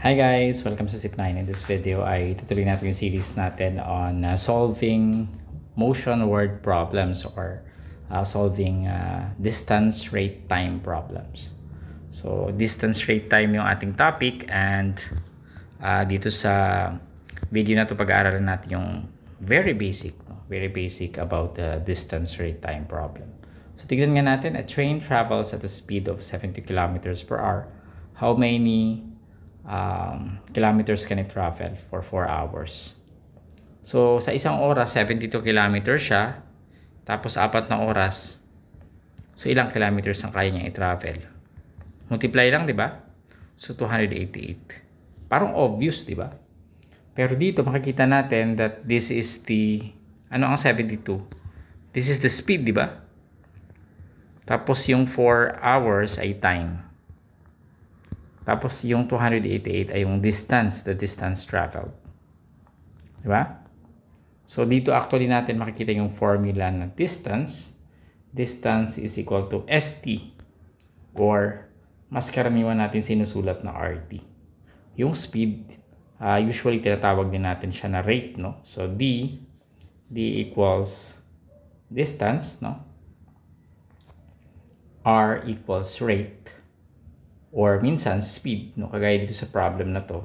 Hi guys! Welcome sa Zip9. In this video ay tutuloy natin yung series natin on uh, solving motion word problems or uh, solving uh, distance rate time problems. So, distance rate time yung ating topic and uh, dito sa video na to pag-aaralan natin yung very basic, no? very basic about the distance rate time problem. So, tignan nga natin, a train travels at a speed of 70 kilometers per hour. How many um, kilometers can it travel for 4 hours. So, sa isang oras, 72 kilometers siya. Tapos, apat na oras. So, ilang kilometers ang kaya niya i-travel? Multiply lang, di ba? So, 288. Parang obvious, di ba? Pero dito, makikita natin that this is the, ano ang 72? This is the speed, di ba? Tapos, yung 4 hours ay time. Tapos yung 288 ay yung distance, the distance traveled. Di ba? So dito actually natin makikita yung formula ng distance. Distance is equal to ST or mas karaniwan natin sinusulat na RT. Yung speed, uh, usually tinatawag din natin siya na rate, no? So D, D equals distance, no? R equals rate or minsan speed, no? kagaya dito sa problem na to.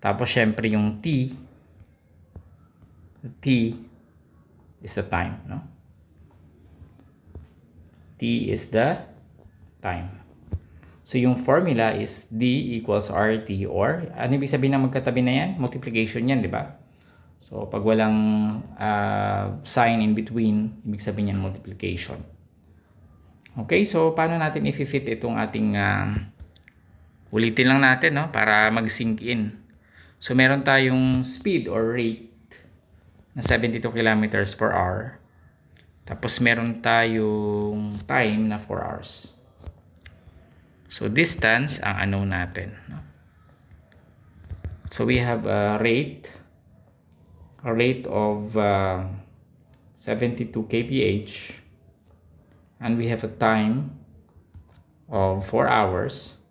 Tapos syempre yung t, t is the time. No? t is the time. So yung formula is d equals rt or ano ibig sabihin ng magkatabi na yan? Multiplication yan, di ba? So pag walang uh, sign in between, ibig sabihin yan multiplication. Okay, so paano natin i-fit itong ating uh, ulitin lang natin no para mag-sink in. So meron tayong speed or rate na 72 kilometers per hour. Tapos meron tayong time na 4 hours. So distance ang ano natin, no? So we have a rate a rate of uh, 72 kph and we have a time of 4 hours.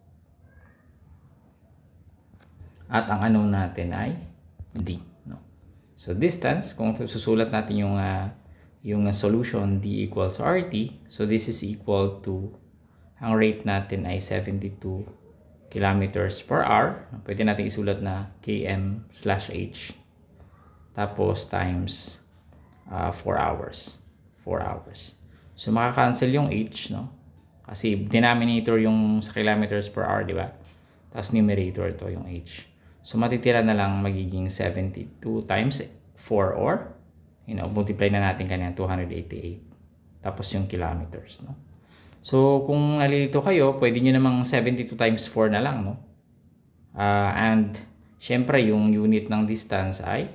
At ang ano natin ay d no? So distance kung susulat natin yung uh, yung uh, solution d equals rt so this is equal to ang rate natin ay 72 kilometers per hour. Pwede natin isulat na km slash h. Tapos times uh, 4 hours. 4 hours So, makakancel yung H, no? Kasi denominator yung sa kilometers per hour, di ba? Tapos numerator to yung H. So, matitira na lang magiging 72 times 4 or, you know, multiply na natin kanina 288. Tapos yung kilometers, no? So, kung nalilito kayo, pwede nyo namang 72 times 4 na lang, no? Uh, and, syempre, yung unit ng distance ay,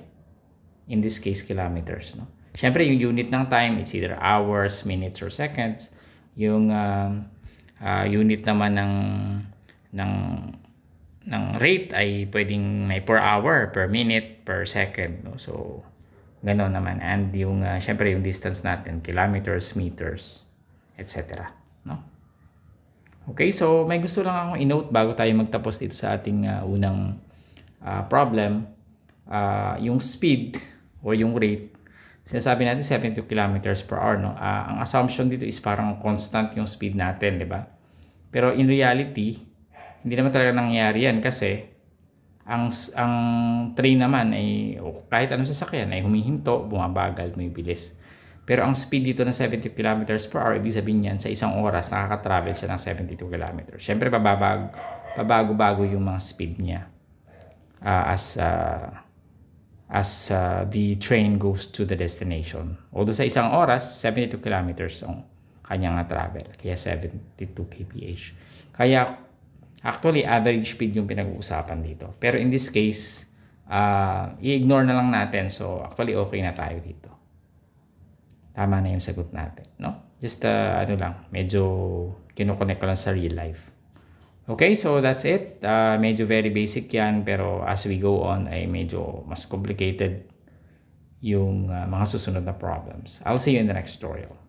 in this case, kilometers, no? Siyempre, yung unit ng time, it's either hours, minutes, or seconds. Yung uh, uh, unit naman ng, ng, ng rate ay pwedeng may per hour, per minute, per second. No? So, gano'n naman. And yung, uh, siyempre, yung distance natin, kilometers, meters, etc. No? Okay, so may gusto lang akong i-note bago tayo magtapos dito sa ating uh, unang uh, problem. Uh, yung speed o yung rate sinasabi natin 72 kilometers per hour. No? Uh, ang assumption dito is parang constant yung speed natin, di ba? Pero in reality, hindi naman talaga nangyayari yan kasi ang ang train naman ay kahit anong sasakyan ay humihinto, bumabagal, may bilis. Pero ang speed dito ng 70 kilometers per hour, ibig sabihin yan, sa isang oras, nakaka-travel siya ng 72 kilometers. Siyempre, pababago, pabago-bago yung mga speed niya uh, as uh, as uh, the train goes to the destination. Although sa isang oras, 72 kilometers ang kanyang travel. Kaya 72 kph. Kaya actually average speed yung pinag-uusapan dito. Pero in this case, uh, i-ignore na lang natin. So actually okay na tayo dito. Tama na yung sagot natin. No? Just uh, ano lang, medyo kinoconnect ko lang sa real life. Okay, so that's it. Uh, medyo very basic yan, pero as we go on ay medyo mas complicated yung uh, mga susunod na problems. I'll see you in the next tutorial.